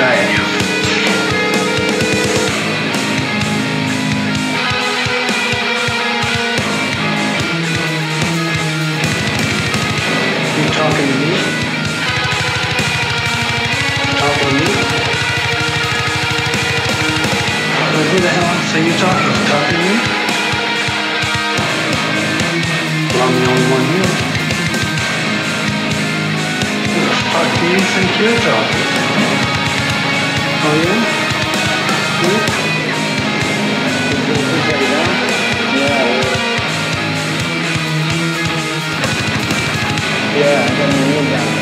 saying you. You talking to me? Talking to me? Who the hell else are you talking to? Talking to me? I'm the only one here. Who the fuck do you think you're talking to? Yeah, I down.